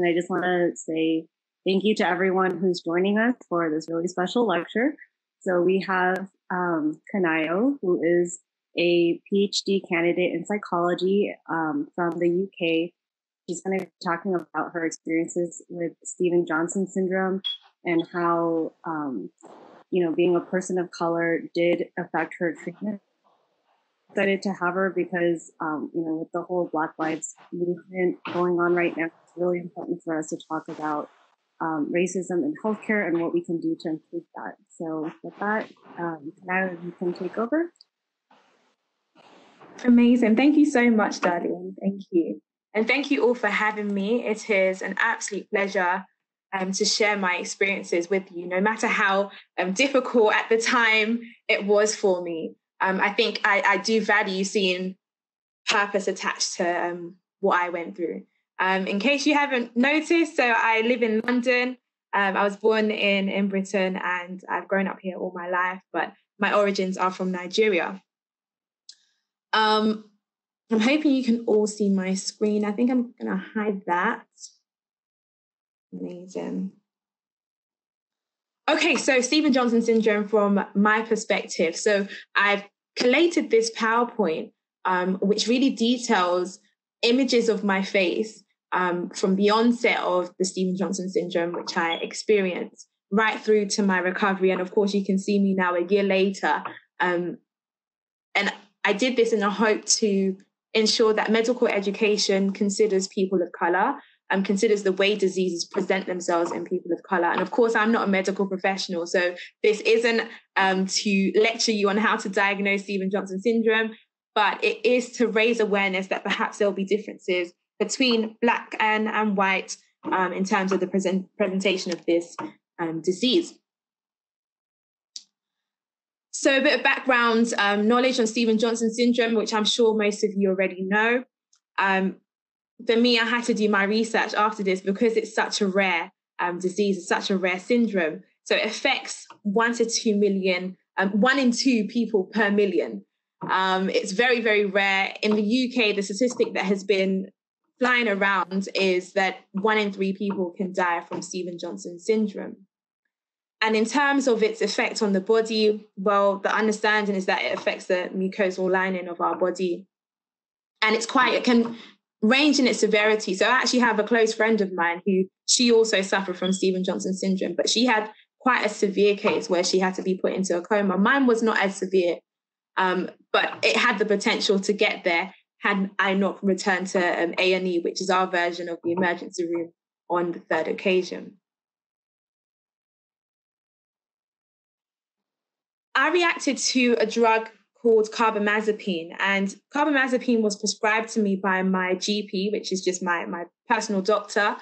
And I just want to say thank you to everyone who's joining us for this really special lecture. So we have um, Kanayo, who is a PhD candidate in psychology um, from the UK. She's going to be talking about her experiences with Steven Johnson syndrome and how, um, you know, being a person of color did affect her treatment excited to have her because, um, you know, with the whole Black Lives movement going on right now, it's really important for us to talk about um, racism in healthcare and what we can do to improve that. So, with that, um, now you can take over. Amazing. Thank you so much, Darlene. Thank you. And thank you all for having me. It is an absolute pleasure um, to share my experiences with you, no matter how um, difficult at the time it was for me um, I think I, I, do value seeing purpose attached to um, what I went through. Um, in case you haven't noticed, so I live in London. Um, I was born in, in Britain and I've grown up here all my life, but my origins are from Nigeria. Um, I'm hoping you can all see my screen. I think I'm going to hide that. Amazing. Okay, so Steven Johnson syndrome from my perspective. So I've collated this PowerPoint, um, which really details images of my face um, from the onset of the Steven Johnson syndrome, which I experienced, right through to my recovery. And of course, you can see me now a year later. Um, and I did this in a hope to ensure that medical education considers people of color and considers the way diseases present themselves in people of color. And of course, I'm not a medical professional, so this isn't um, to lecture you on how to diagnose Steven Johnson syndrome, but it is to raise awareness that perhaps there'll be differences between Black and, and white um, in terms of the present, presentation of this um, disease. So, a bit of background um, knowledge on Steven Johnson syndrome, which I'm sure most of you already know. Um, for me, I had to do my research after this because it's such a rare um, disease, it's such a rare syndrome. So it affects one to two million, um, one in two people per million. Um, it's very, very rare. In the UK, the statistic that has been flying around is that one in three people can die from Steven Johnson syndrome. And in terms of its effect on the body, well, the understanding is that it affects the mucosal lining of our body. And it's quite, it can range in its severity. So I actually have a close friend of mine who she also suffered from Steven Johnson syndrome, but she had quite a severe case where she had to be put into a coma. Mine was not as severe, um, but it had the potential to get there had I not returned to um, A&E, which is our version of the emergency room on the third occasion. I reacted to a drug called carbamazepine. And carbamazepine was prescribed to me by my GP, which is just my, my personal doctor.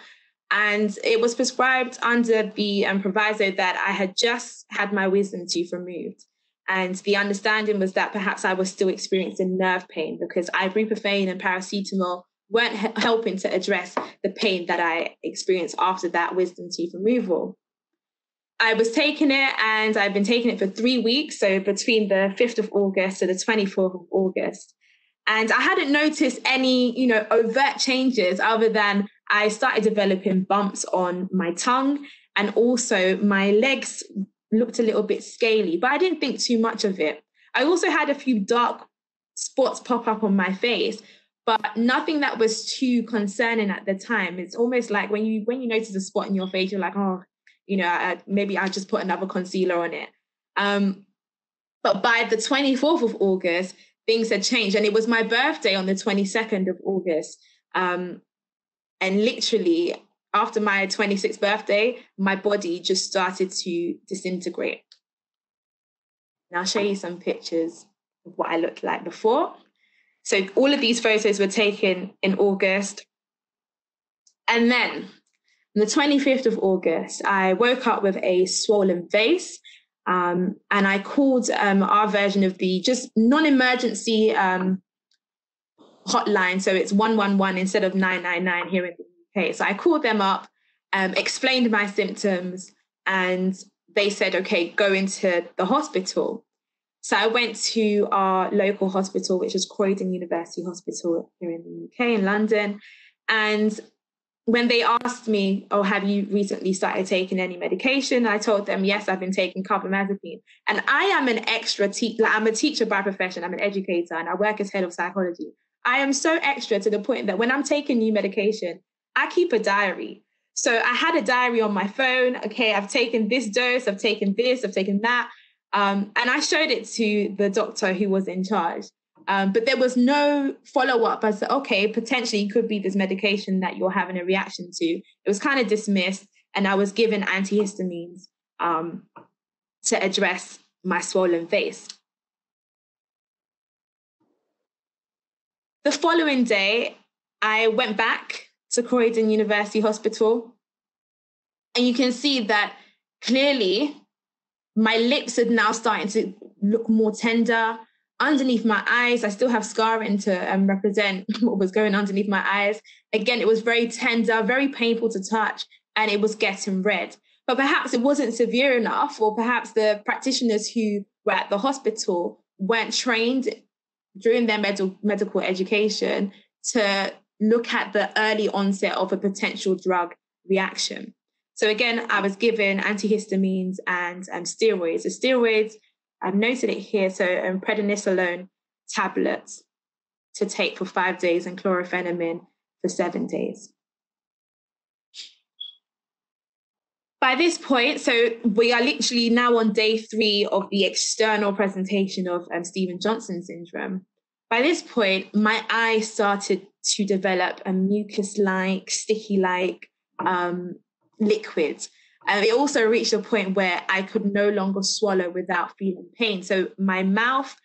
And it was prescribed under the um, proviso that I had just had my wisdom teeth removed. And the understanding was that perhaps I was still experiencing nerve pain because ibuprofen and paracetamol weren't helping to address the pain that I experienced after that wisdom tooth removal. I was taking it and I've been taking it for three weeks. So between the 5th of August to the 24th of August. And I hadn't noticed any, you know, overt changes other than I started developing bumps on my tongue and also my legs looked a little bit scaly, but I didn't think too much of it. I also had a few dark spots pop up on my face, but nothing that was too concerning at the time. It's almost like when you when you notice a spot in your face, you're like, oh, you know, I, maybe I just put another concealer on it. Um, but by the 24th of August, things had changed. And it was my birthday on the 22nd of August. Um, and literally, after my 26th birthday, my body just started to disintegrate. And I'll show you some pictures of what I looked like before. So, all of these photos were taken in August. And then on the 25th of August, I woke up with a swollen face. Um, and I called um, our version of the just non emergency um, hotline. So it's 111 instead of 999 here in the UK. So I called them up, um, explained my symptoms, and they said, okay, go into the hospital. So I went to our local hospital, which is Croydon University Hospital here in the UK in London. And when they asked me, "Oh, have you recently started taking any medication?" I told them, "Yes, I've been taking carbamazepine." And I am an extra teacher. Like, I'm a teacher by profession. I'm an educator, and I work as head of psychology. I am so extra to the point that when I'm taking new medication, I keep a diary. So I had a diary on my phone. Okay, I've taken this dose. I've taken this. I've taken that. Um, and I showed it to the doctor who was in charge. Um, but there was no follow up as okay, potentially it could be this medication that you're having a reaction to. It was kind of dismissed, and I was given antihistamines um, to address my swollen face. The following day, I went back to Croydon University Hospital, and you can see that clearly my lips are now starting to look more tender underneath my eyes, I still have scarring to um, represent what was going underneath my eyes. Again, it was very tender, very painful to touch, and it was getting red. But perhaps it wasn't severe enough, or perhaps the practitioners who were at the hospital weren't trained during their med- medical education to look at the early onset of a potential drug reaction. So again, I was given antihistamines and um, steroids. The steroids I've noted it here. So um, prednisolone tablets to take for five days and chlorpheniramine for seven days. By this point, so we are literally now on day three of the external presentation of um, Stevens-Johnson syndrome. By this point, my eye started to develop a mucus-like, sticky-like um, liquid and it also reached a point where I could no longer swallow without feeling pain. So my mouth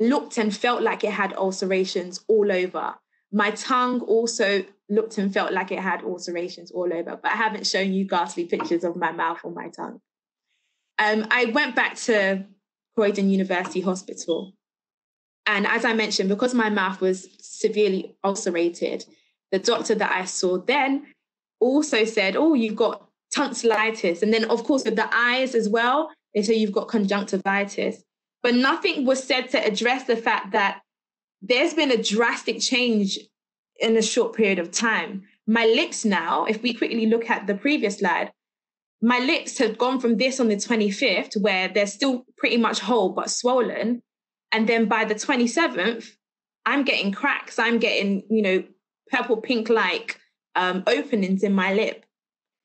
looked and felt like it had ulcerations all over. My tongue also looked and felt like it had ulcerations all over, but I haven't shown you ghastly pictures of my mouth or my tongue. Um, I went back to Croydon University Hospital. And as I mentioned, because my mouth was severely ulcerated, the doctor that I saw then also said, Oh, you've got tonsillitis. And then, of course, with the eyes as well, they say you've got conjunctivitis. But nothing was said to address the fact that there's been a drastic change in a short period of time. My lips now, if we quickly look at the previous slide, my lips have gone from this on the 25th, where they're still pretty much whole but swollen. And then by the 27th, I'm getting cracks. I'm getting, you know, purple pink like um, openings in my lip.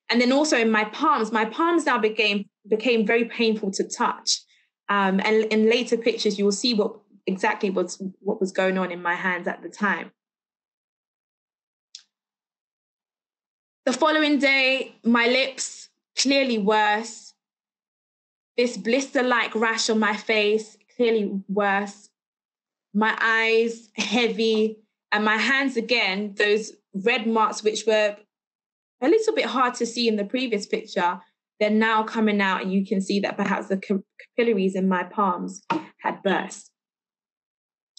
And then also in my palms, my palms now became became very painful to touch. Um, and in later pictures, you will see what exactly was what was going on in my hands at the time. The following day, my lips clearly worse. This blister-like rash on my face, clearly worse. My eyes heavy, and my hands again, those red marks which were a little bit hard to see in the previous picture, they're now coming out and you can see that perhaps the capillaries in my palms had burst.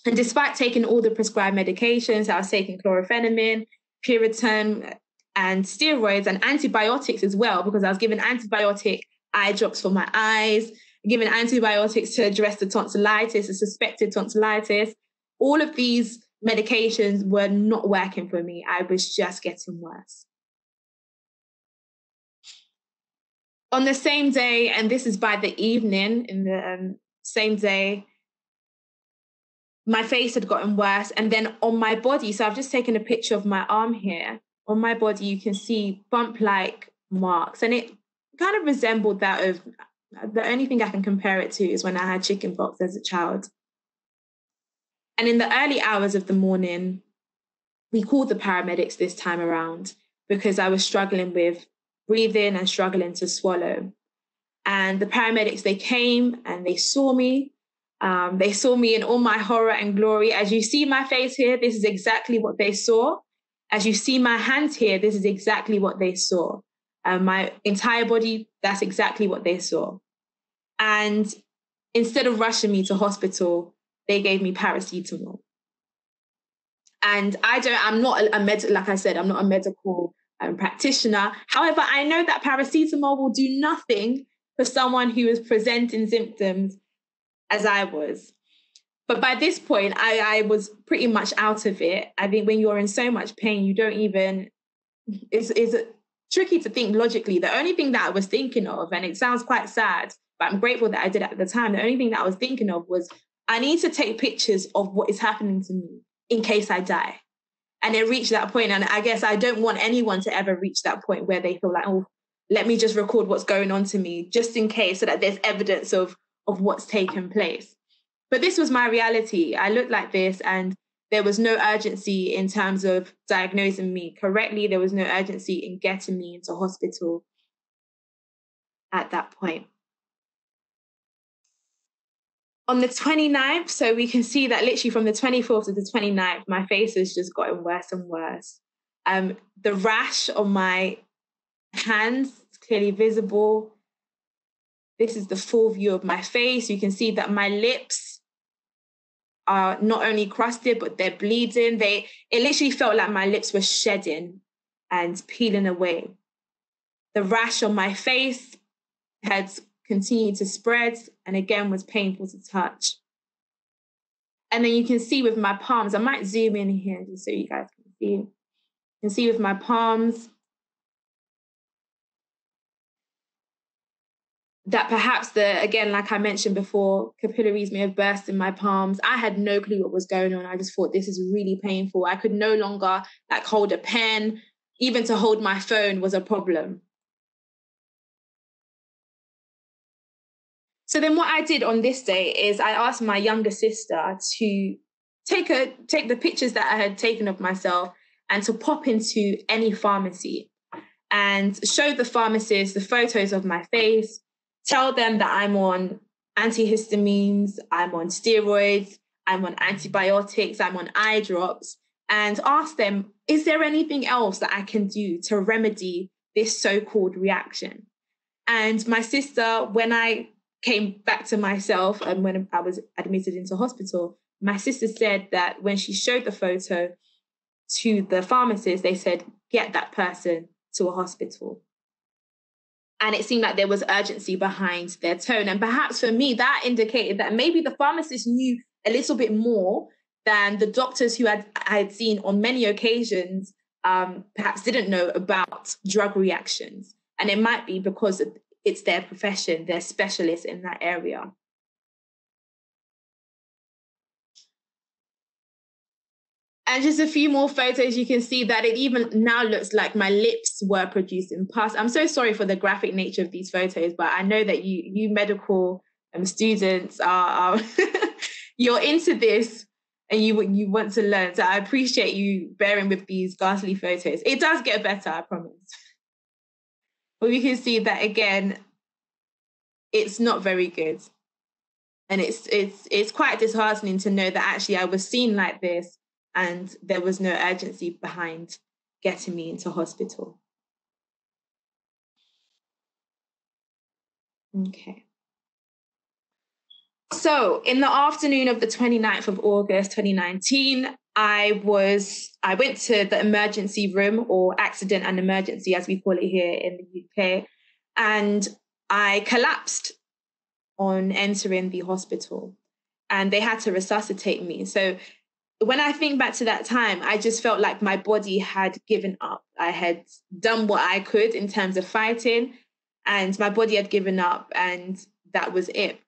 And despite taking all the prescribed medications, I was taking chlorpheniramine, Piriton, and steroids and antibiotics as well, because I was given antibiotic eye drops for my eyes, given antibiotics to address the tonsillitis, the suspected tonsillitis. All of these medications were not working for me. I was just getting worse. on the same day, and this is by the evening, in the um, same day, my face had gotten worse. And then on my body, so I've just taken a picture of my arm here. On my body, you can see bump like marks, and it kind of resembled that of the only thing I can compare it to is when I had chickenpox as a child. And in the early hours of the morning, we called the paramedics this time around because I was struggling with breathing and struggling to swallow. And the paramedics, they came and they saw me. Um, they saw me in all my horror and glory. As you see my face here, this is exactly what they saw. As you see my hands here, this is exactly what they saw. Um, my entire body, that's exactly what they saw. And instead of rushing me to hospital, they gave me paracetamol. And I don't, I'm not a, a med, like I said, I'm not a medical um, practitioner. However, I know that paracetamol will do nothing for someone who is presenting symptoms as I was. But by this point, I, I was pretty much out of it. I think when you're in so much pain, you don't even, it's, it's tricky to think logically. The only thing that I was thinking of, and it sounds quite sad, but I'm grateful that I did at the time. The only thing that I was thinking of was I need to take pictures of what is happening to me in case I die. And it reached that point. and I guess I don't want anyone to ever reach that point where they feel like, oh, let me just record what's going on to me, just in case, so that there's evidence of of what's taken place. But this was my reality. I looked like this, and there was no urgency in terms of diagnosing me correctly. There was no urgency in getting me into hospital at that point. On the 29th, so we can see that literally from the 24th to the 29th, my face has just gotten worse and worse. Um, the rash on my hands is clearly visible. This is the full view of my face. You can see that my lips are not only crusted, but they're bleeding. They it literally felt like my lips were shedding and peeling away. The rash on my face had continued to spread and again was painful to touch. And then you can see with my palms, I might zoom in here just so you guys can see. You can see with my palms, that perhaps the again like i mentioned before capillaries may have burst in my palms. I had no clue what was going on. I just thought this is really painful. I could no longer like hold a pen. Even to hold my phone was a problem so then what i did on this day is i asked my younger sister to take a take the pictures that i had taken of myself and to pop into any pharmacy and show the pharmacist the photos of my face tell them that I'm on antihistamines, I'm on steroids, I'm on antibiotics, I'm on eye drops, and ask them, is there anything else that I can do to remedy this so called reaction? And my sister, when I came back to myself and when I was admitted into hospital, my sister said that when she showed the photo to the pharmacist, they said, get that person to a hospital and it seemed like there was urgency behind their tone. And perhaps for me, that indicated that maybe the pharmacist knew a little bit more than the doctors who had I had seen on many occasions um, perhaps didn't know about drug reactions. And it might be because it's their profession, they're specialists in that area. and just a few more photos, you can see that it even now looks like my lips were produced in pus. I'm so sorry for the graphic nature of these photos, but I know that you you medical um, students are, are you're into this and you you want to learn. So I appreciate you bearing with these ghastly photos. It does get better, I promise. But we can see that again, it's not very good. And it's it's it's quite disheartening to know that actually I was seen like this and there was no urgency behind getting me into hospital. Okay. So, in the afternoon of the 29th of August 2019, I was I went to the emergency room or accident and emergency as we call it here in the UK and I collapsed on entering the hospital and they had to resuscitate me. So when I think back to that time, I just felt like my body had given up. I had done what I could in terms of fighting, and my body had given up, and that was it.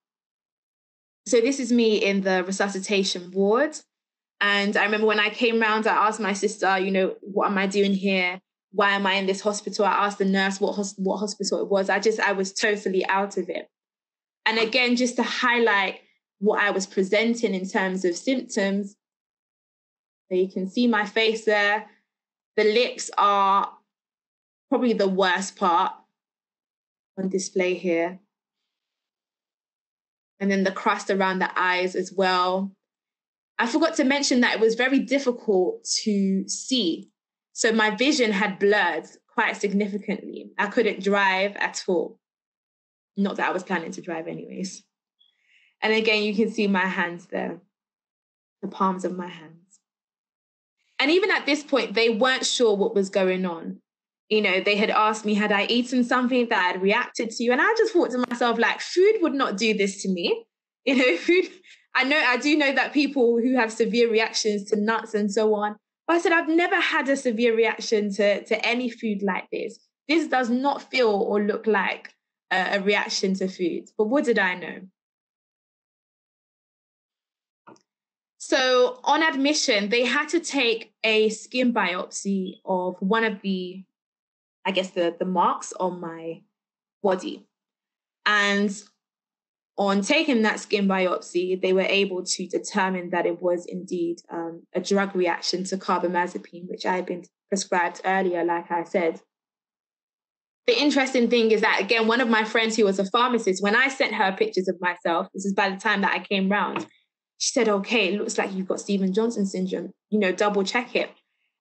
So, this is me in the resuscitation ward. And I remember when I came round, I asked my sister, you know, what am I doing here? Why am I in this hospital? I asked the nurse what, hos- what hospital it was. I just, I was totally out of it. And again, just to highlight what I was presenting in terms of symptoms, so you can see my face there. The lips are probably the worst part on display here. And then the crust around the eyes as well. I forgot to mention that it was very difficult to see. So my vision had blurred quite significantly. I couldn't drive at all. Not that I was planning to drive, anyways. And again, you can see my hands there, the palms of my hands. And even at this point, they weren't sure what was going on. You know, they had asked me, had I eaten something that I'd reacted to? And I just thought to myself, like, food would not do this to me. You know, food, I know, I do know that people who have severe reactions to nuts and so on But I said, I've never had a severe reaction to, to any food like this. This does not feel or look like a, a reaction to food. But what did I know? So on admission, they had to take a skin biopsy of one of the, I guess the the marks on my body, and on taking that skin biopsy, they were able to determine that it was indeed um, a drug reaction to carbamazepine, which I had been prescribed earlier, like I said. The interesting thing is that, again, one of my friends who was a pharmacist, when I sent her pictures of myself, this is by the time that I came round, she said, okay, it looks like you've got Steven Johnson syndrome, you know, double check it.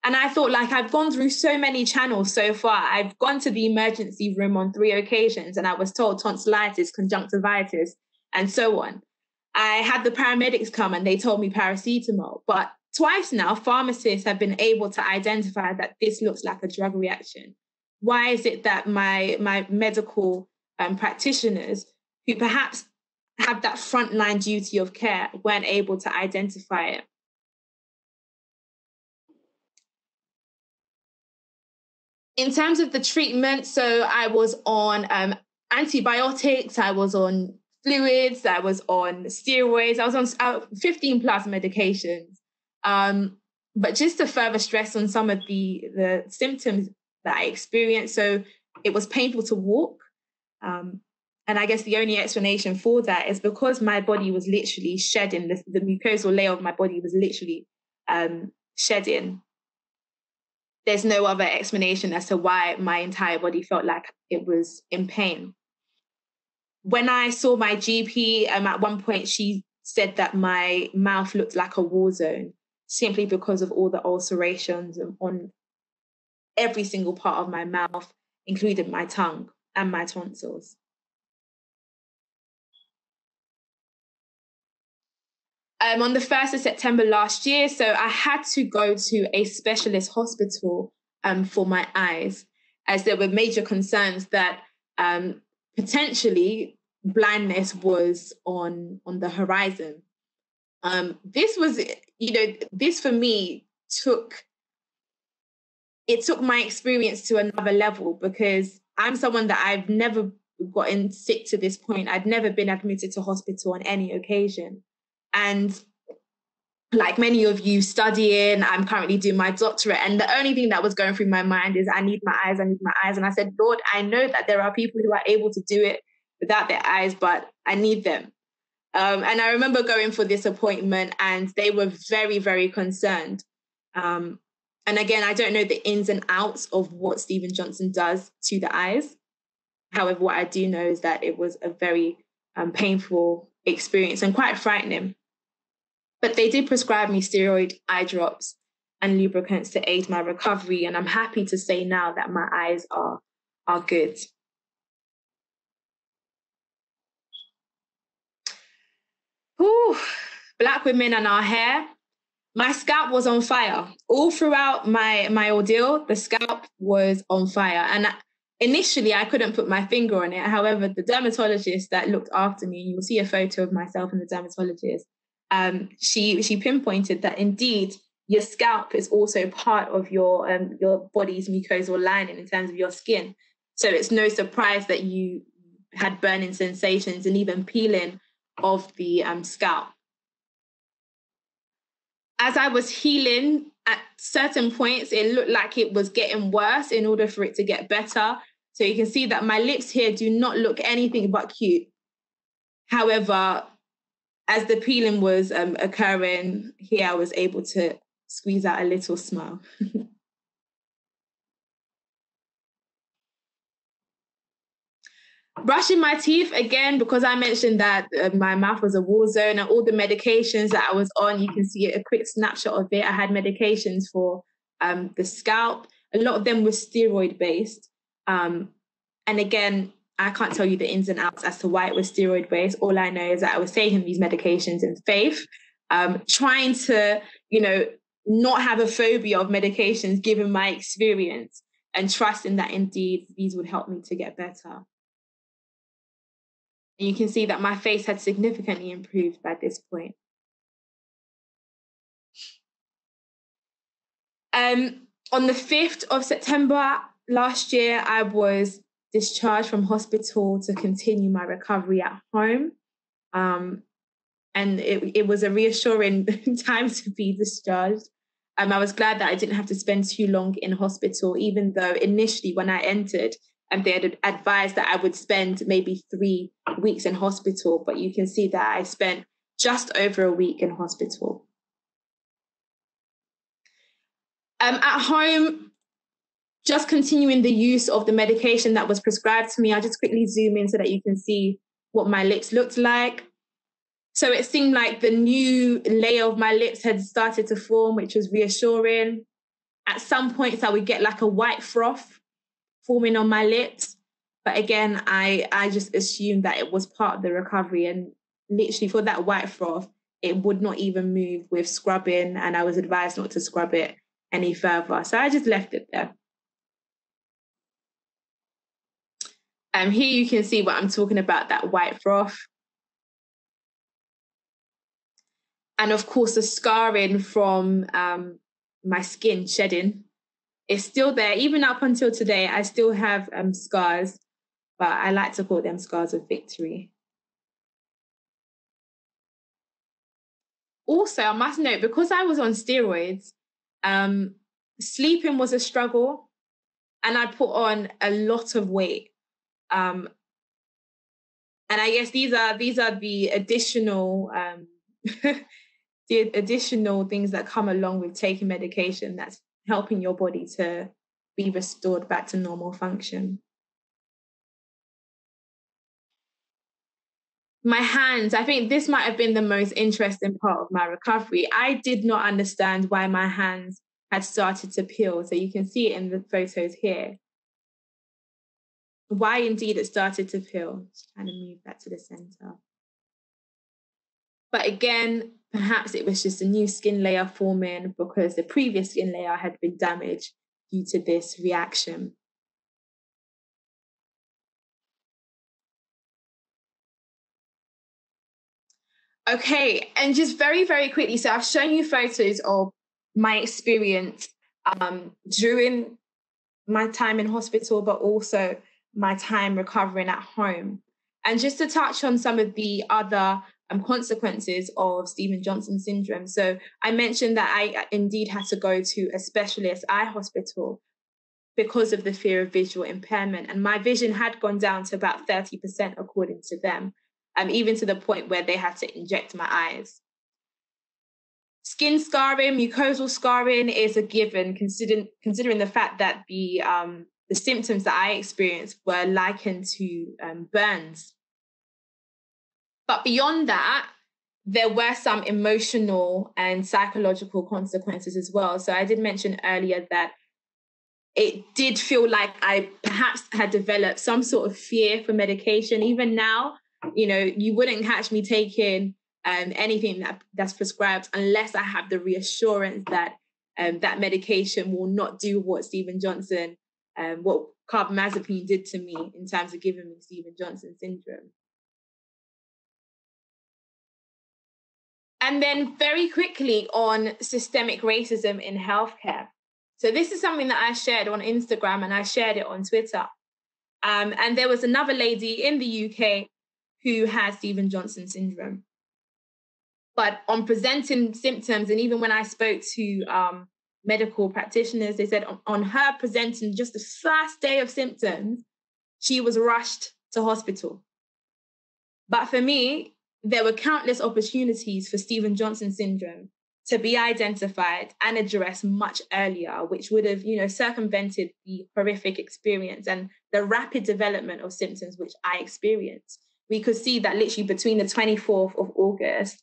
And I thought, like, I've gone through so many channels so far. I've gone to the emergency room on three occasions and I was told tonsillitis, conjunctivitis, and so on. I had the paramedics come and they told me paracetamol. But twice now, pharmacists have been able to identify that this looks like a drug reaction. Why is it that my, my medical um, practitioners, who perhaps have that frontline duty of care, weren't able to identify it? in terms of the treatment, so I was on um, antibiotics, I was on fluids, I was on steroids, I was on uh, 15 plus medications. Um, but just to further stress on some of the, the symptoms that I experienced, so it was painful to walk. Um, and I guess the only explanation for that is because my body was literally shedding, the, the mucosal layer of my body was literally um, shedding. There's no other explanation as to why my entire body felt like it was in pain when I saw my GP, um, at one point she said that my mouth looked like a war zone simply because of all the ulcerations on every single part of my mouth, including my tongue and my tonsils. Um, on the 1st of September last year, so I had to go to a specialist hospital um, for my eyes, as there were major concerns that um, potentially blindness was on on the horizon. Um this was you know this for me took it took my experience to another level because i'm someone that i've never gotten sick to this point. I'd never been admitted to hospital on any occasion. And like many of you studying i'm currently doing my doctorate and the only thing that was going through my mind is i need my eyes i need my eyes. And i said lord i know that there are people who are able to do it without their eyes, but I need them. Um, and I remember going for this appointment, and they were very, very concerned. Um, and again, I don't know the ins and outs of what Stephen Johnson does to the eyes. However, what I do know is that it was a very um, painful experience and quite frightening. But they did prescribe me steroid eye drops and lubricants to aid my recovery. And I'm happy to say now that my eyes are, are good. Whew, black women and our hair. My scalp was on fire all throughout my my ordeal. The scalp was on fire, and initially I couldn't put my finger on it. However, the dermatologist that looked after me, you'll see a photo of myself and the dermatologist. Um, she she pinpointed that indeed your scalp is also part of your um, your body's mucosal lining in terms of your skin. So it's no surprise that you had burning sensations and even peeling of the um, scalp. As I was healing, at certain points, it looked like it was getting worse in order for it to get better. So you can see that my lips here do not look anything but cute. However, as the peeling was um, occurring, here I was able to squeeze out a little smile. brushing my teeth again because I mentioned that uh, my mouth was a war zone and all the medications that I was on. You can see a quick snapshot of it. I had medications for um, the scalp. A lot of them were steroid based. Um, and again, I can't tell you the ins and outs as to why it was steroid based. All I know is that I was taking these medications in faith, um, trying to, you know, not have a phobia of medications given my experience and trusting that indeed these would help me to get better. And you can see that my face had significantly improved by this point. Um, on the 5th of September last year, I was discharged from hospital to continue my recovery at home. Um, and it, it was a reassuring time to be discharged. Um, I was glad that I didn't have to spend too long in hospital, even though initially when I entered, and they had advised that I would spend maybe three weeks in hospital. But you can see that I spent just over a week in hospital. Um, at home, just continuing the use of the medication that was prescribed to me. I'll just quickly zoom in so that you can see what my lips looked like. So it seemed like the new layer of my lips had started to form, which was reassuring. At some points, I would get like a white froth forming on my lips. But again, I, I just assumed that it was part of the recovery. And literally for that white froth, it would not even move with scrubbing. And I was advised not to scrub it any further. So I just left it there. Um, here you can see what I'm talking about, that white froth. and of course the scarring from um, my skin shedding is still there. Even up until today i still have um, scars but i like to call them scars of victory. Also i must note because i was on steroids um, sleeping was a struggle and i put on a lot of weight. Um, and i guess these are these are the additional um, the additional things that come along with taking medication that's helping your body to be restored back to normal function. My hands, I think this might have been the most interesting part of my recovery. I did not understand why my hands had started to peel. So you can see it in the photos here. Why indeed it started to peel. Just trying to move that to the center. But again, perhaps it was just a new skin layer forming because the previous skin layer had been damaged due to this reaction. Okay, and just very, very quickly, so I've shown you photos of my experience um, during my time in hospital, but also my time recovering at home. And just to touch on some of the other um, consequences of Steven Johnson syndrome. So I mentioned that I indeed had to go to a specialist eye hospital because of the fear of visual impairment. And my vision had gone down to about 30%, according to them, um, even to the point where they had to inject my eyes. Skin scarring, mucosal scarring is a given, considering, considering the fact that the, um, the symptoms that I experienced were likened to um, burns but beyond that, there were some emotional and psychological consequences as well. So I did mention earlier that it did feel like I perhaps had developed some sort of fear for medication. Even now, you know, you wouldn't catch me taking um, anything that, that's prescribed unless I have the reassurance that um, that medication will not do what Stephen Johnson, um, what carbamazepine did to me in terms of giving me Stephen Johnson syndrome. And then, very quickly, on systemic racism in healthcare. So, this is something that I shared on Instagram and I shared it on Twitter. Um, and there was another lady in the UK who had Steven Johnson syndrome. But on presenting symptoms, and even when I spoke to um, medical practitioners, they said on, on her presenting just the first day of symptoms, she was rushed to hospital. But for me, there were countless opportunities for Steven Johnson syndrome to be identified and addressed much earlier, which would have, you know, circumvented the horrific experience and the rapid development of symptoms which I experienced. We could see that literally between the 24th of August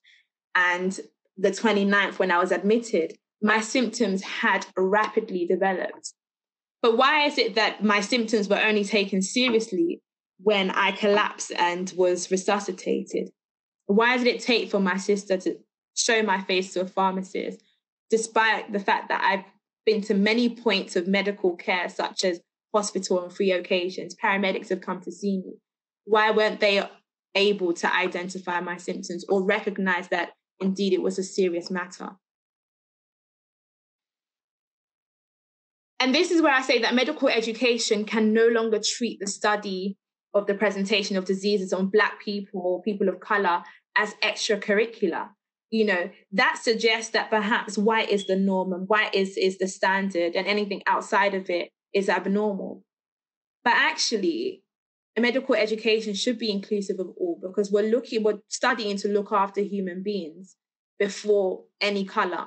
and the 29th, when I was admitted, my symptoms had rapidly developed. But why is it that my symptoms were only taken seriously when I collapsed and was resuscitated? Why did it take for my sister to show my face to a pharmacist, despite the fact that I've been to many points of medical care, such as hospital on three occasions? Paramedics have come to see me. Why weren't they able to identify my symptoms or recognize that indeed it was a serious matter? And this is where I say that medical education can no longer treat the study of the presentation of diseases on Black people or people of color as extracurricular. You know, that suggests that perhaps white is the norm and white is, is the standard, and anything outside of it is abnormal. But actually, a medical education should be inclusive of all because we're looking, we're studying to look after human beings before any color.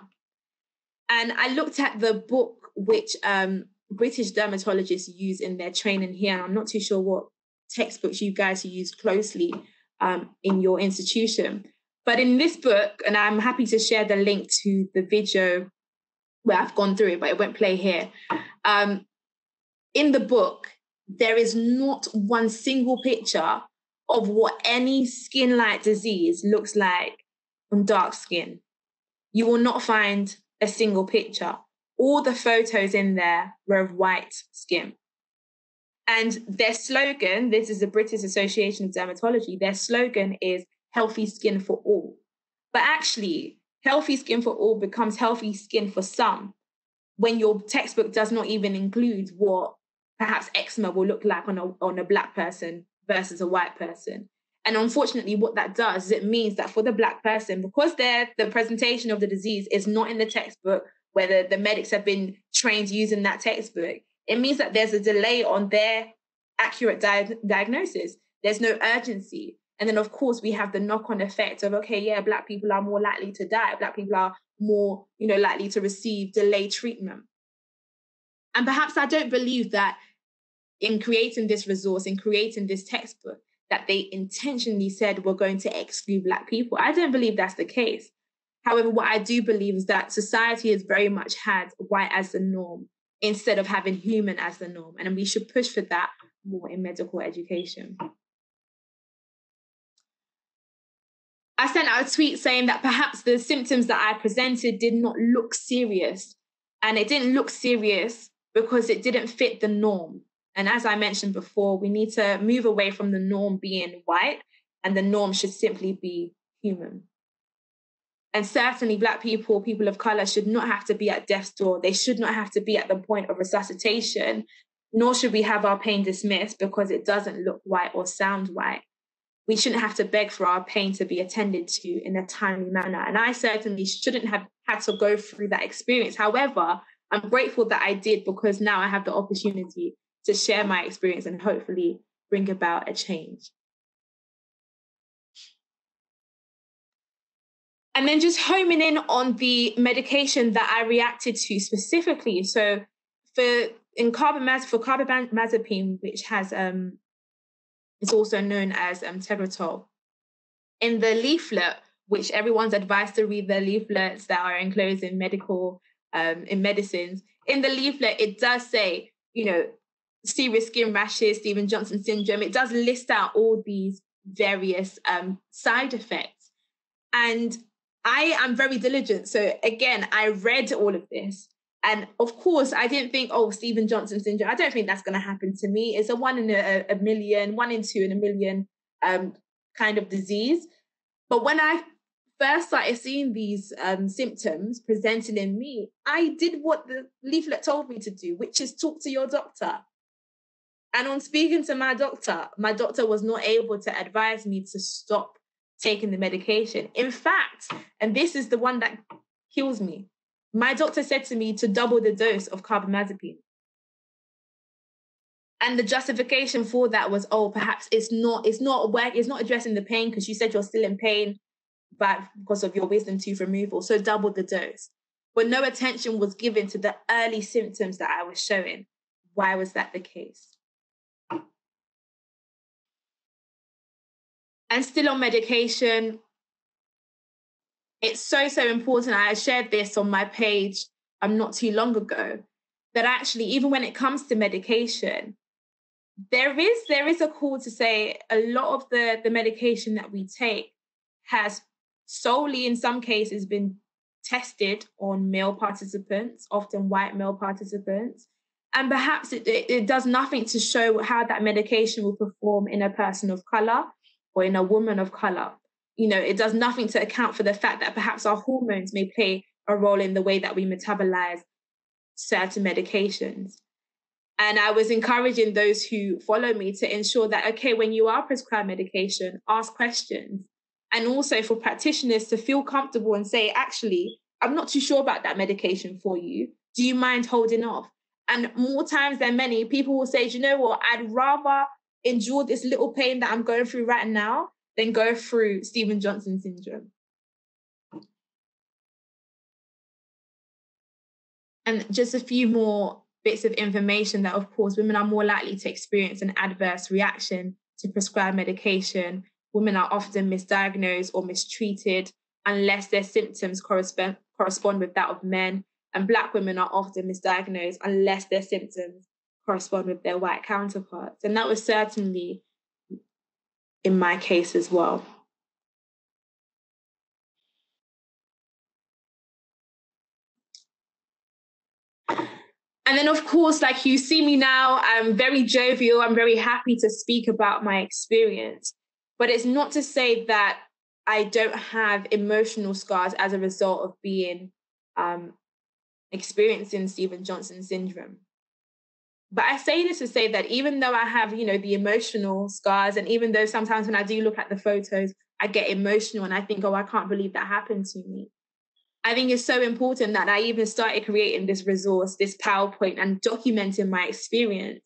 And I looked at the book which um, British dermatologists use in their training here. And I'm not too sure what textbooks you guys use closely um, in your institution. But in this book, and I'm happy to share the link to the video where I've gone through it, but it won't play here. Um, in the book, there is not one single picture of what any skin like disease looks like on dark skin. You will not find a single picture. All the photos in there were of white skin. And their slogan, this is the British Association of Dermatology, their slogan is healthy skin for all. But actually, healthy skin for all becomes healthy skin for some when your textbook does not even include what perhaps eczema will look like on a, on a black person versus a white person. And unfortunately, what that does is it means that for the black person, because the presentation of the disease is not in the textbook, whether the medics have been trained using that textbook, it means that there's a delay on their accurate di- diagnosis. There's no urgency. And then, of course, we have the knock on effect of, okay, yeah, Black people are more likely to die. Black people are more, you know, likely to receive delayed treatment. And perhaps I don't believe that in creating this resource, in creating this textbook, that they intentionally said we're going to exclude Black people. I don't believe that's the case. However, what I do believe is that society has very much had white as the norm instead of having human as the norm. And we should push for that more in medical education. I sent out a tweet saying that perhaps the symptoms that I presented did not look serious. And it didn't look serious because it didn't fit the norm. And as I mentioned before, we need to move away from the norm being white, and the norm should simply be human. And certainly, Black people, people of color, should not have to be at death's door. They should not have to be at the point of resuscitation, nor should we have our pain dismissed because it doesn't look white or sound white. We shouldn't have to beg for our pain to be attended to in a timely manner. And I certainly shouldn't have had to go through that experience. However, I'm grateful that I did because now I have the opportunity to share my experience and hopefully bring about a change. And then just homing in on the medication that I reacted to specifically. So for in carbamaz for carbamazepine, which has um, is also known as um, Tegretol, in the leaflet, which everyone's advised to read the leaflets that are enclosed in medical um, in medicines. In the leaflet, it does say, you know, serious skin rashes, Steven Johnson syndrome. It does list out all these various um, side effects. And I am very diligent. So again, I read all of this. And of course, I didn't think, oh, Steven Johnson syndrome. I don't think that's going to happen to me. It's a one in a, a, million, one in two in a million um, kind of disease. But when I first started seeing these um, symptoms presenting in me, I did what the leaflet told me to do, which is talk to your doctor. And on speaking to my doctor, my doctor was not able to advise me to stop taking the medication. In fact, and this is the one that kills me, my doctor said to me to double the dose of carbamazepine. And the justification for that was, oh, perhaps it's not, it's not work, it's not addressing the pain because you said you're still in pain, but because of your wisdom tooth removal. So double the dose. But no attention was given to the early symptoms that I was showing. Why was that the case? And still on medication. It's so, so important. I shared this on my page um, not too long ago that actually, even when it comes to medication, there is there is a call to say a lot of the the medication that we take has solely in some cases been tested on male participants often white male participants and perhaps it, it, it, does nothing to show how that medication will perform in a person of color or in a woman of color. You know, it does nothing to account for the fact that perhaps our hormones may play a role in the way that we metabolize certain medications. And I was encouraging those who follow me to ensure that, okay, when you are prescribed medication, ask questions. And also for practitioners to feel comfortable and say, actually, I'm not too sure about that medication for you. Do you mind holding off? And more times than many, people will say, you know what, I'd rather endure this little pain that I'm going through right now than go through Stephen Johnson syndrome. And just a few more bits of information that, of course, women are more likely to experience an adverse reaction to prescribed medication. Women are often misdiagnosed or mistreated unless their symptoms correspond, correspond with that of men. And Black women are often misdiagnosed unless their symptoms correspond with their white counterparts. And that was certainly in my case as well. And then, of course, like you see me now, I'm very jovial. I'm very happy to speak about my experience. But it's not to say that I don't have emotional scars as a result of being um, experiencing Stephen Johnson syndrome. But I say this to say that even though I have, you know, the emotional scars, and even though sometimes when I do look at the photos, I get emotional and I think, oh, I can't believe that happened to me. I think it's so important that I even started creating this resource, this PowerPoint, and documenting my experience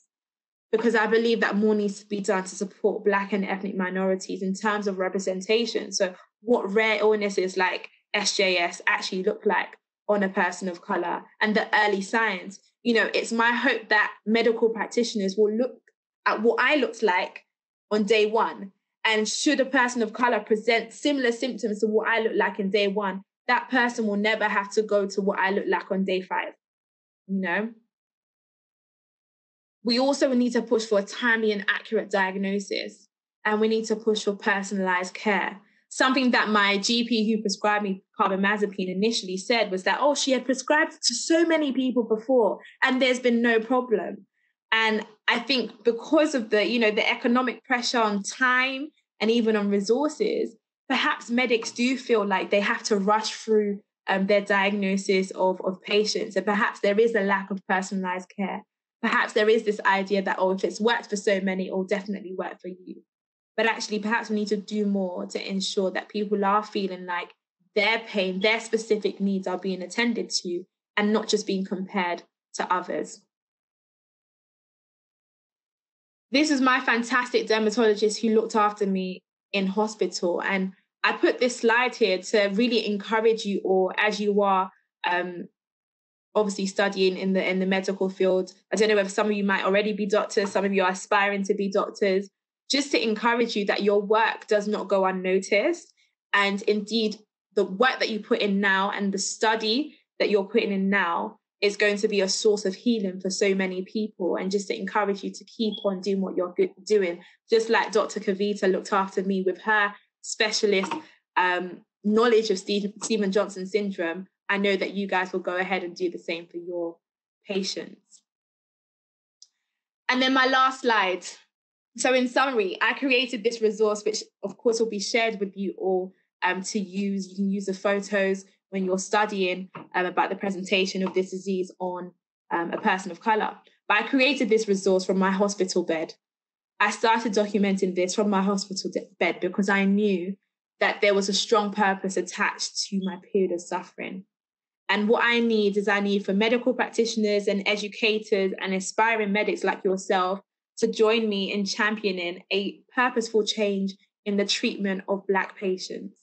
because I believe that more needs to be done to support Black and ethnic minorities in terms of representation. So, what rare illnesses like SJS actually look like on a person of color and the early signs. You know, it's my hope that medical practitioners will look at what I looked like on day one. And should a person of color present similar symptoms to what I look like in day one, that person will never have to go to what I look like on day five. You know? We also need to push for a timely and accurate diagnosis, and we need to push for personalized care. Something that my GP who prescribed me carbamazepine initially said was that, oh, she had prescribed to so many people before, and there's been no problem. And I think because of the, you know, the economic pressure on time and even on resources, perhaps medics do feel like they have to rush through um, their diagnosis of, of patients. And perhaps there is a lack of personalized care. Perhaps there is this idea that, oh, if it's worked for so many, it will definitely work for you. But actually, perhaps we need to do more to ensure that people are feeling like their pain, their specific needs are being attended to and not just being compared to others. This is my fantastic dermatologist who looked after me in hospital. And I put this slide here to really encourage you all as you are um, obviously studying in the in the medical field. I don't know whether some of you might already be doctors, some of you are aspiring to be doctors, just to encourage you that your work does not go unnoticed. And indeed, the work that you put in now and the study that you're putting in now is going to be a source of healing for so many people and just to encourage you to keep on doing what you're doing just like dr kavita looked after me with her specialist um, knowledge of Stephen Johnson syndrome, I know that you guys will go ahead and do the same for your patients. And then my last slide. So, in summary, I created this resource, which of course will be shared with you all um, to use. You can use the photos when you're studying um, about the presentation of this disease on um, a person of color. But I created this resource from my hospital bed I started documenting this from my hospital bed because I knew that there was a strong purpose attached to my period of suffering. And what I need is I need for medical practitioners and educators and aspiring medics like yourself to join me in championing a purposeful change in the treatment of Black patients.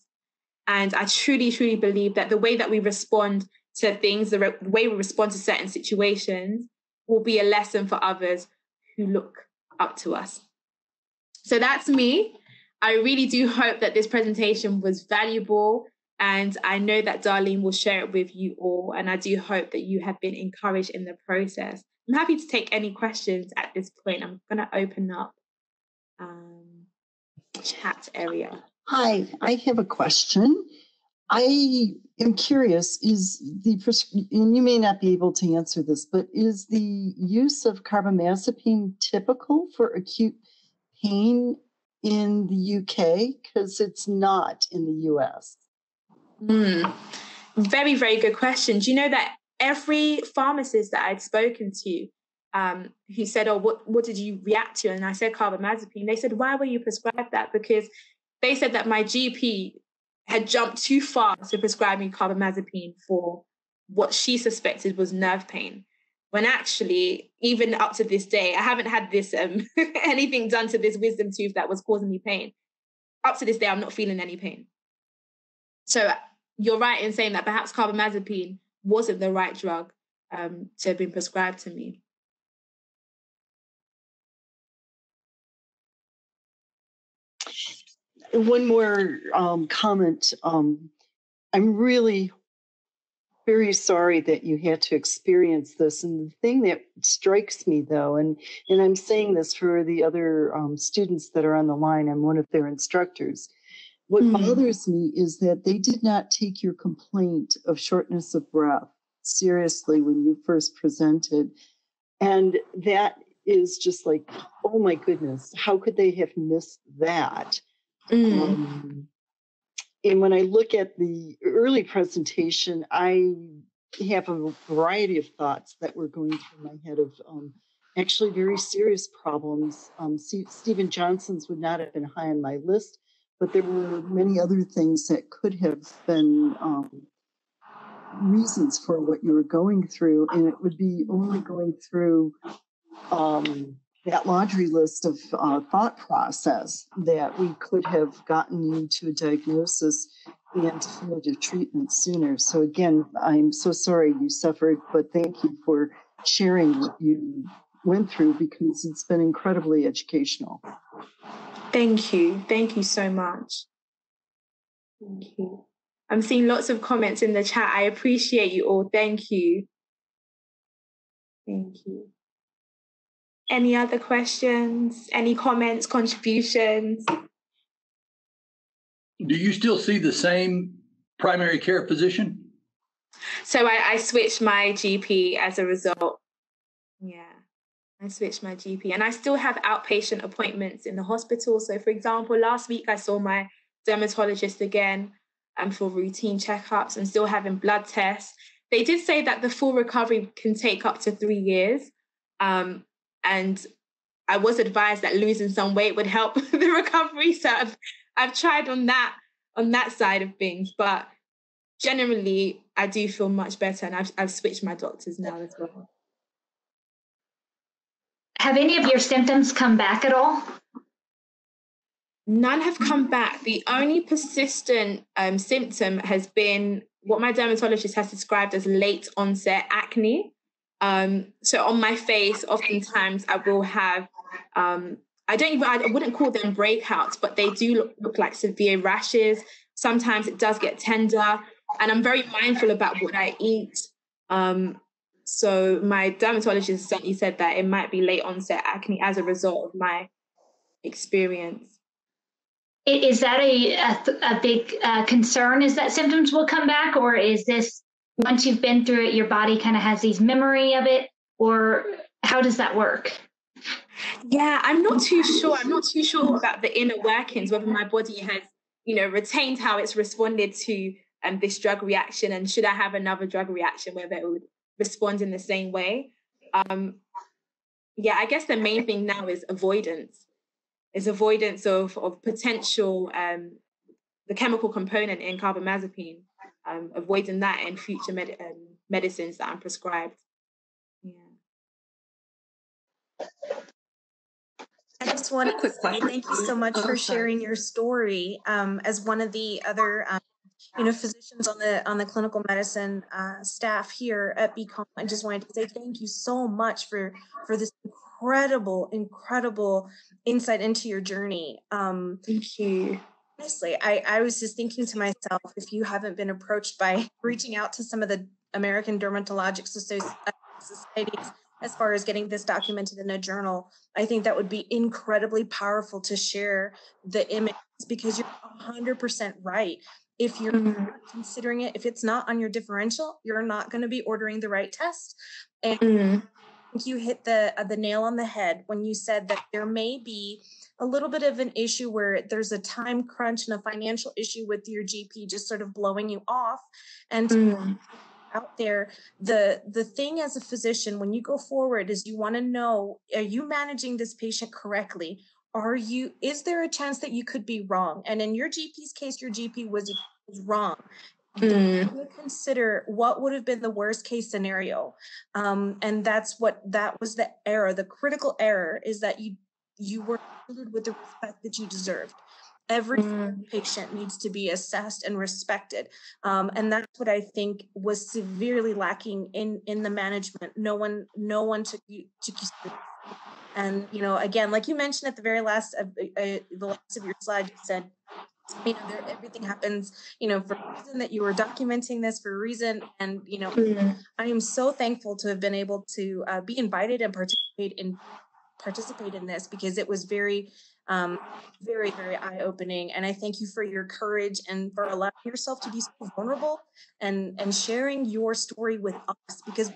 And I truly, truly believe that the way that we respond to things, the, re- way we respond to certain situations, will be a lesson for others who look up to us. So that's me. I really do hope that this presentation was valuable. And I know that Darlene will share it with you all. And I do hope that you have been encouraged in the process. I'm happy to take any questions at this point. I'm going to open up um, chat area. Hi, I have a question. I am curious is the, and you may not be able to answer this, but is the use of carbamazepine typical for acute pain in the UK? Because it's not in the US. Mm. Very, very good question. Do you know that every pharmacist that I'd spoken to, um, who said, "Oh, what what did you react to?" And I said carbamazepine. They said, "Why were you prescribed that?" Because they said that my GP had jumped too far to prescribe me carbamazepine for what she suspected was nerve pain. When actually, even up to this day, I haven't had this um, anything done to this wisdom tooth that was causing me pain. Up to this day, I'm not feeling any pain. So you're right in saying that perhaps carbamazepine wasn't the right drug um, to have been prescribed to me. One more um, comment. Um, I'm really very sorry that you had to experience this. And the thing that strikes me, though, and and I'm saying this for the other um, students that are on the line, I'm one of their instructors. What mm. bothers me is that they did not take your complaint of shortness of breath seriously when you first presented. And that is just like, oh my goodness, how could they have missed that? Mm. Um, and when I look at the early presentation, I have a variety of thoughts that were going through my head of um, actually very serious problems. Um, Steven Johnson's would not have been high on my list, but there were many other things that could have been um, reasons for what you were going through, and it would be only going through um, that laundry list of uh, thought process that we could have gotten you to a diagnosis and definitive treatment sooner. So again, I'm so sorry you suffered, but thank you for sharing what you went through because it's been incredibly educational. Thank you. Thank you so much. Thank you. I'm seeing lots of comments in the chat. I appreciate you all. Thank you. Thank you. Any other questions? Any comments, contributions? Do you still see the same primary care physician? So I, I switched my GP as a result. Yeah, I switched my GP and I still have outpatient appointments in the hospital. So, for example, last week I saw my dermatologist again um, for routine checkups and still having blood tests. They did say that the full recovery can take up to three years. Um, and I was advised that losing some weight would help the recovery. So I've, I've tried on that on that side of things, but generally I do feel much better, and I've I've switched my doctors now as well. Have any of your symptoms come back at all? None have come back. The only persistent um, symptom has been what my dermatologist has described as late onset acne. Um, so on my face, oftentimes I will have, um, I don't even, I wouldn't call them breakouts, but they do look, look like severe rashes. Sometimes it does get tender, and I'm very mindful about what I eat. Um, so my dermatologist certainly said that it might be late onset acne as a result of my experience. Is that a, a, a big uh, concern? Is that symptoms will come back, or is this once you've been through it, your body kind of has these memory of it, or how does that work? Yeah, I'm not too sure. I'm not too sure about the inner workings, whether my body has, you know, retained how it's responded to um, this drug reaction, and should I have another drug reaction, whether it would respond in the same way. Um, yeah, I guess the main thing now is avoidance. Is avoidance of of potential um, the chemical component in carbamazepine um, avoiding that in future med- um, medicines that I'm prescribed. Yeah. I just want to say thank you so much oh, for sharing your story. Um, as one of the other, um, you know, physicians on the on the clinical medicine uh, staff here at BCOM, I just wanted to say thank you so much for for this incredible, incredible insight into your journey. Um, thank you honestly, I, I was just thinking to myself, if you haven't been approached by reaching out to some of the American Dermatologic Societies as far as getting this documented in a journal, I think that would be incredibly powerful to share the images because you're 100% right. If you're mm-hmm. considering it, if it's not on your differential, you're not going to be ordering the right test. And mm-hmm. you hit the uh, the nail on the head when you said that there may be a little bit of an issue where there's a time crunch and a financial issue with your GP just sort of blowing you off. And mm. out there the the thing as a physician when you go forward is you want to know are you managing this patient correctly are you is there a chance that you could be wrong? And in your gp's case your gp was, was wrong. Mm. consider what would have been the worst case scenario. Um, and that's what that was the error. The critical error is that you you were treated with the respect that you deserved. Every mm. patient needs to be assessed and respected. Um, and that's what i think was severely lacking in in the management. No one no one took you took you and you know again like you mentioned at the very last of uh, uh, the last of your slide you said you know there, everything happens you know for a reason that you were documenting this for a reason. And you know i am so thankful to have been able to uh, be invited and participate in participate in this because it was very um, very very eye-opening. And i thank you for your courage and for allowing yourself to be so vulnerable and and sharing your story with us because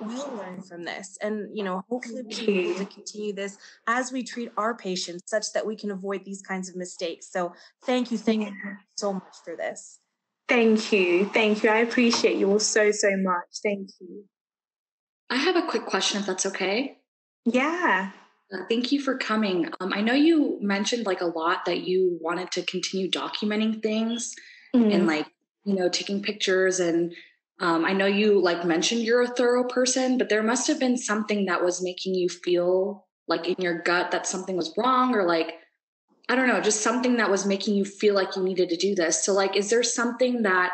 we'll learn from this. And you know hopefully we'll be able to continue this as we treat our patients such that we can avoid these kinds of mistakes. So thank you thank you so much for this. Thank you thank you. I appreciate you all so so much. Thank you. I have a quick question if that's okay. Yeah. Uh, thank you for coming. Um, i know you mentioned like a lot that you wanted to continue documenting things mm. and like you know taking pictures and um, I know you like mentioned you're a thorough person, but there must have been something that was making you feel like in your gut that something was wrong or like, I don't know, just something that was making you feel like you needed to do this. So, like, is there something that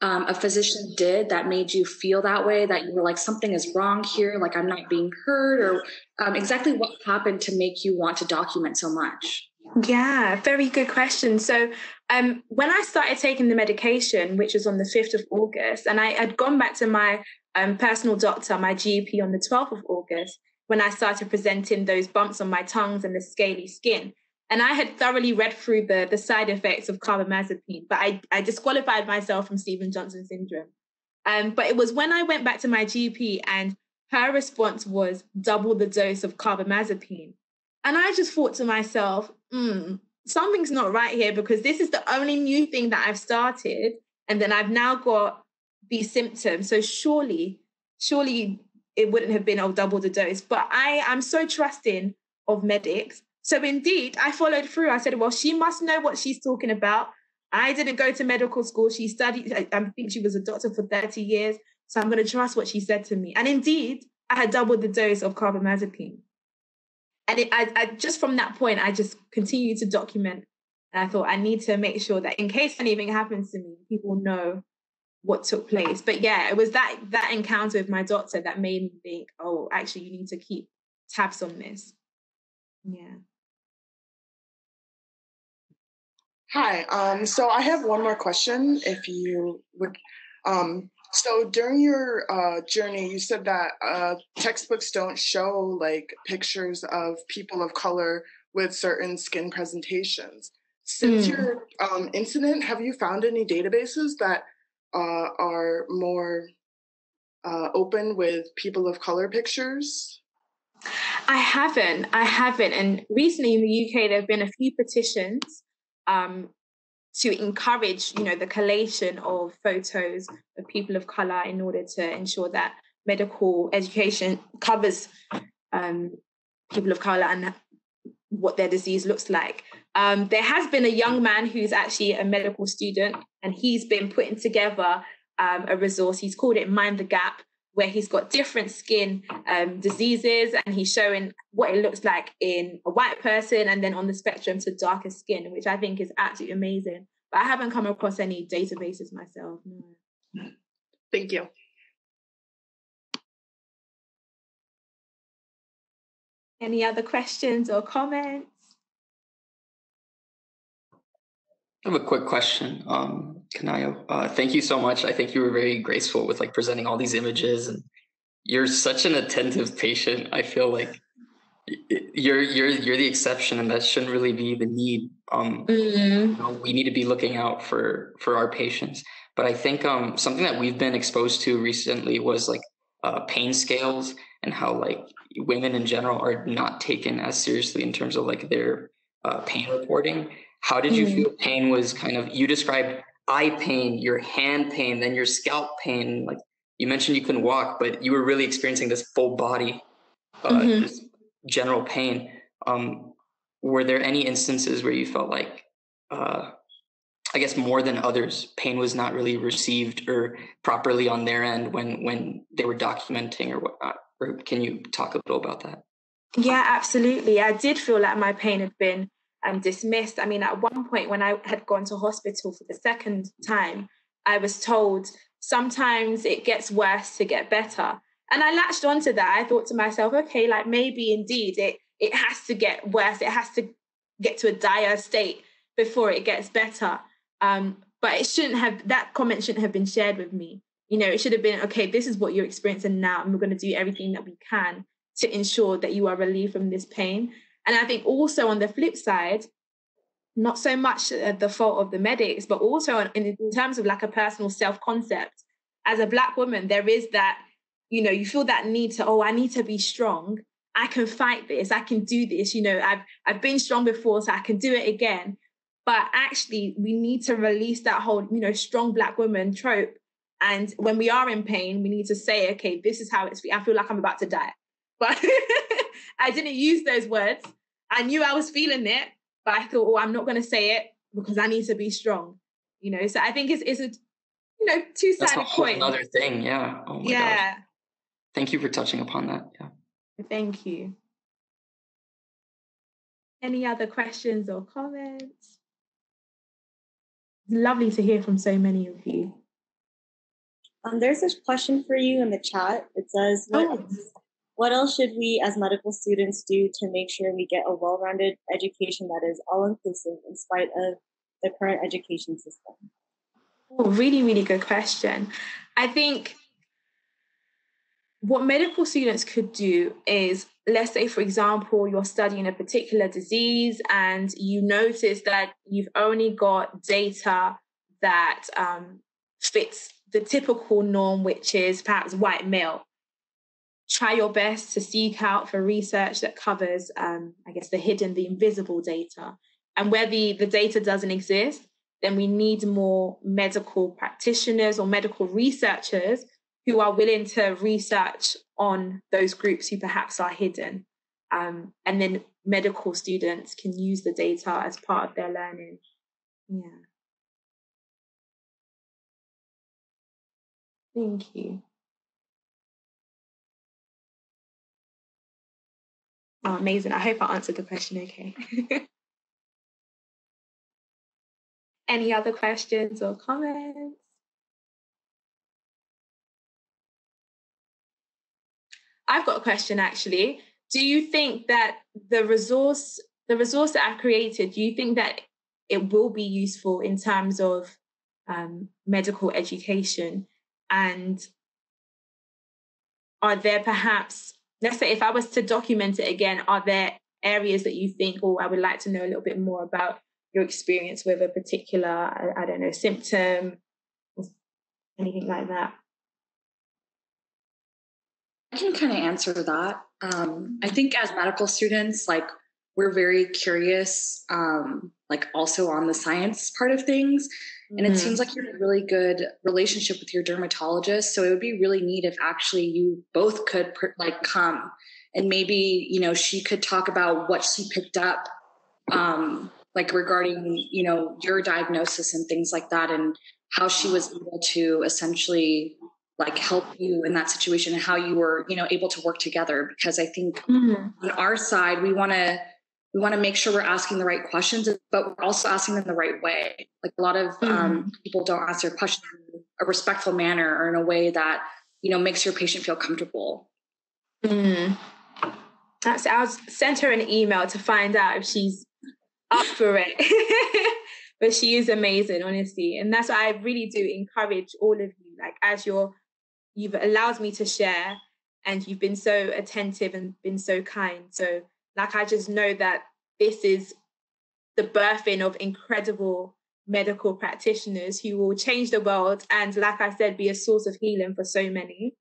um, a physician did that made you feel that way that you were like, something is wrong here, like I'm not being heard, or um, exactly what happened to make you want to document so much? Yeah, very good question. So, um, when I started taking the medication, which was on the 5th of August, and I had gone back to my um, personal doctor, my GP, on the 12th of August, when I started presenting those bumps on my tongues and the scaly skin. And I had thoroughly read through the, the side effects of carbamazepine, but I, I disqualified myself from Stevens Johnson syndrome. Um, but it was when I went back to my GP and her response was double the dose of carbamazepine. And I just thought to myself, mm, something's not right here because this is the only new thing that I've started. And then I've now got these symptoms. So surely, surely it wouldn't have been, oh, double the dose. But I am so trusting of medics. So indeed, I followed through. I said, well, she must know what she's talking about. I didn't go to medical school. She studied, I, I think she was a doctor for 30 years. So I'm going to trust what she said to me. And indeed, I had doubled the dose of carbamazepine and it, I, I just from that point, I just continued to document. And I thought I need to make sure that in case anything happens to me, people know what took place. But yeah, it was that that encounter with my doctor that made me think, oh, actually, you need to keep tabs on this. Yeah. Hi. Um, so I have one more question, if you would. Um, so during your uh, journey, you said that uh, textbooks don't show like pictures of people of color with certain skin presentations. Since mm. your um, incident, have you found any databases that uh, are more uh, open with people of color pictures? I haven't. I haven't. And recently in the UK, there have been a few petitions um, to encourage, you know, the collation of photos of people of color in order to ensure that medical education covers um, people of color and what their disease looks like. Um, there has been a young man who's actually a medical student, and he's been putting together um, a resource. He's called it Mind the Gap, where he's got different skin um, diseases and he's showing what it looks like in a white person and then on the spectrum to darker skin, which I think is absolutely amazing. But I haven't come across any databases myself. No. Thank you. Any other questions or comments? I have a quick question, um, Kanayo. Uh, thank you so much. I think you were very graceful with like presenting all these images, and you're such an attentive patient. I feel like you're you're you're the exception, and that shouldn't really be the need. Um, mm-hmm. you know, we need to be looking out for for our patients. But I think um, something that we've been exposed to recently was like uh, pain scales and how like women in general are not taken as seriously in terms of like their uh, pain reporting how did you mm. feel pain was kind of, you described eye pain, your hand pain, then your scalp pain. Like you mentioned you couldn't walk, but you were really experiencing this full body, uh, mm-hmm. this general pain. Um, were there any instances where you felt like, uh, I guess more than others, pain was not really received or properly on their end when when they were documenting or whatnot? Or can you talk a little about that? Yeah, absolutely. I did feel like my pain had been um, dismissed. I mean, at one point when I had gone to hospital for the second time, I was told sometimes it gets worse to get better. And I latched onto that. I thought to myself, okay, like maybe indeed it it has to get worse. It has to get to a dire state before it gets better. Um, but it shouldn't have that comment shouldn't have been shared with me. You know, it should have been, okay, this is what you're experiencing now, and we're going to do everything that we can to ensure that you are relieved from this pain. And I think also on the flip side, not so much uh, the fault of the medics, but also in, in terms of like a personal self concept. As a Black woman, there is that, you know, you feel that need to, oh, I need to be strong. I can fight this. I can do this. You know, I've I've been strong before, so I can do it again. But actually, we need to release that whole, you know, strong Black woman trope. And when we are in pain, we need to say, okay, this is how it's. I feel like I'm about to die, but I didn't use those words. I knew I was feeling it, but I thought, oh, I'm not going to say it because I need to be strong. You know, so I think it's it's a you know two sided coin. Another thing, yeah. Oh yeah. God. Thank you for touching upon that. Yeah. Thank you. Any other questions or comments? Lovely to hear from so many of you. Um, there's a question for you in the chat. It says, what, oh. What else should we as medical students do to make sure we get a well rounded education that is all inclusive in spite of the current education system? Oh, really, really good question. I think what medical students could do is let's say for example you're studying a particular disease and you notice that you've only got data that um, fits the typical norm which is perhaps white male try your best to seek out for research that covers um, i guess the hidden the invisible data and where the, the data doesn't exist then we need more medical practitioners or medical researchers who are willing to research on those groups who perhaps are hidden. Um, and then medical students can use the data as part of their learning. Yeah. Thank you. Oh, amazing. I hope I answered the question okay. Any other questions or comments? I've got a question actually. Do you think that the resource, the resource that I've created, do you think that it will be useful in terms of um, medical education? And are there perhaps, let's say, if I was to document it again, are there areas that you think, oh, I would like to know a little bit more about your experience with a particular, I, I don't know, symptom, anything like that? I can kind of answer that. Um, I think as medical students, like we're very curious, um, like also on the science part of things. And mm-hmm. it seems like you have a really good relationship with your dermatologist. So it would be really neat if actually you both could like come and maybe, you know, she could talk about what she picked up, um, like regarding, you know, your diagnosis and things like that and how she was able to essentially like help you in that situation and how you were you know able to work together because i think mm-hmm. on our side we want to we want to make sure we're asking the right questions but we're also asking them the right way like a lot of um, mm-hmm. um, people don't ask their questions in a respectful manner or in a way that you know makes your patient feel comfortable mm. that's i'll send her an email to find out if she's up for it but she is amazing honestly and that's why i really do encourage all of you like as you're you've allowed me to share and you've been so attentive and been so kind. So, like, I just know that this is the birthing of incredible medical practitioners who will change the world and, like I said, be a source of healing for so many.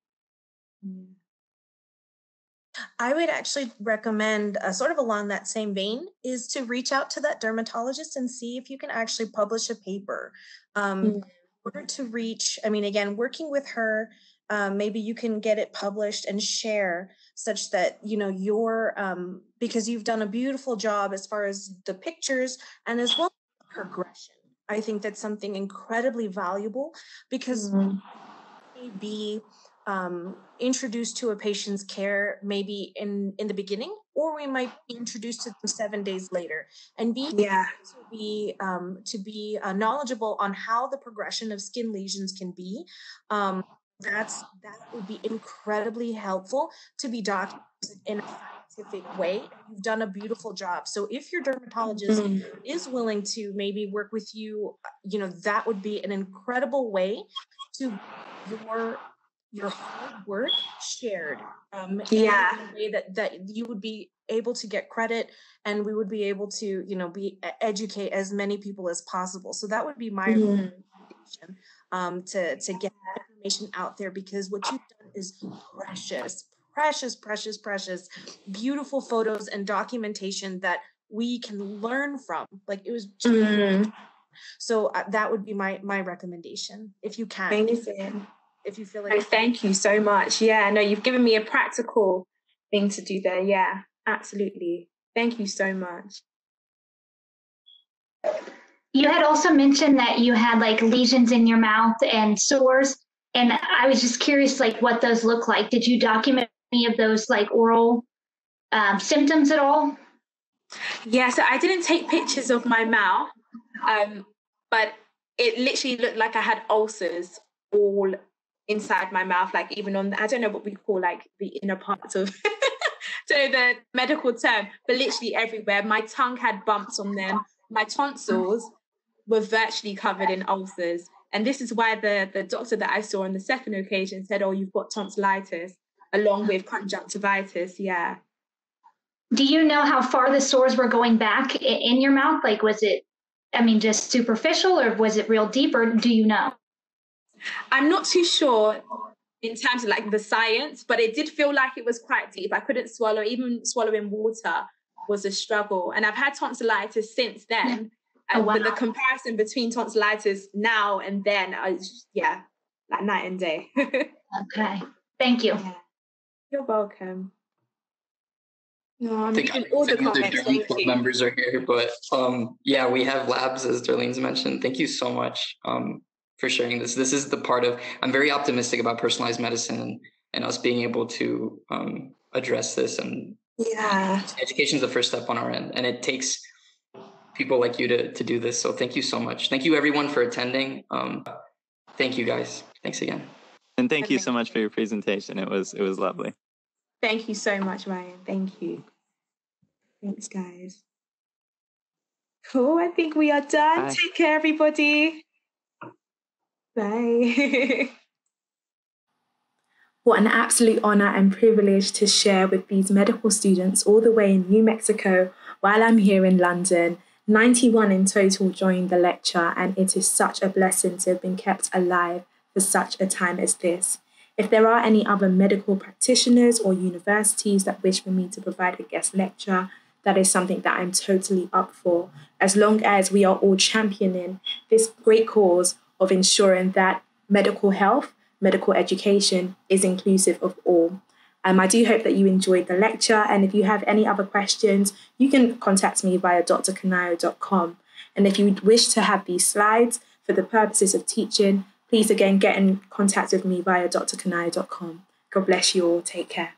I would actually recommend, uh, sort of along that same vein, is to reach out to that dermatologist and see if you can actually publish a paper. Um, mm. In order to reach, I mean, again, working with her um, maybe you can get it published and share such that you know your um, because you've done a beautiful job as far as the pictures and as well progression. I think that's something incredibly valuable because mm-hmm. be um, introduced to a patient's care maybe in in the beginning or we might be introduced to them seven days later. And be yeah. to be um, to be uh, knowledgeable on how the progression of skin lesions can be um, that's that would be incredibly helpful to be documented in a scientific way you've done a beautiful job so if your dermatologist mm-hmm. is willing to maybe work with you you know that would be an incredible way to your your hard work shared um yeah in a way that that you would be able to get credit and we would be able to you know be educate as many people as possible so that would be my mm-hmm. recommendation um to to get information out there because what you've done is precious precious precious precious beautiful photos and documentation that we can learn from like it was mm-hmm. so uh, that would be my my recommendation if you can Amazing if you feel like. Oh, thank you so much. Yeah, no, you've given me a practical thing to do there. Yeah, absolutely. Thank you so much. You had also mentioned that you had like lesions in your mouth and sores. And I was just curious, like, what those look like. Did you document any of those, like, oral um, symptoms at all? Yeah, so I didn't take pictures of my mouth, um, but it literally looked like I had ulcers all inside my mouth, like even on the, I don't know what we call like the inner parts of so the medical term, but literally everywhere. My tongue had bumps on them. My tonsils were virtually covered in ulcers. And this is why the, the doctor that I saw on the second occasion said, Oh, you've got tonsillitis along with conjunctivitis. Yeah. Do you know how far the sores were going back in your mouth? Like, was it, I mean, just superficial or was it real deep or do you know? I'm not too sure in terms of like the science, but it did feel like it was quite deep. I couldn't swallow, even swallowing water was a struggle. And I've had tonsillitis since then. Oh, wow. But the comparison between tonsillitis now and then is yeah, like night and day. okay. Thank you. Yeah. You're welcome. No, I'm I think all the comments. Club members are here, but um, yeah, we have labs as Darlene's mentioned. Thank you so much. Um, for sharing this. This is the part of I'm very optimistic about personalized medicine and, and us being able to um, address this. And yeah, education is the first step on our end, and it takes people like you to to do this. So thank you so much. Thank you everyone for attending. Um, thank you guys. Thanks again. And thank you so much for your presentation. It was it was lovely. Thank you so much, Ryan. Thank you. Thanks, guys. Cool. I think we are done. Bye. Take care, everybody. Bye. what an absolute honor and privilege to share with these medical students all the way in New Mexico while I'm here in London. 91 in total joined the lecture, and it is such a blessing to have been kept alive for such a time as this. If there are any other medical practitioners or universities that wish for me to provide a guest lecture, that is something that I'm totally up for, as long as we are all championing this great cause of ensuring that medical health, medical education is inclusive of all. Um, I do hope that you enjoyed the lecture, and if you have any other questions, you can contact me via drkanayo.com. And if you wish to have these slides for the purposes of teaching, please again get in contact with me via drkanayo.com. God bless you all. Take care.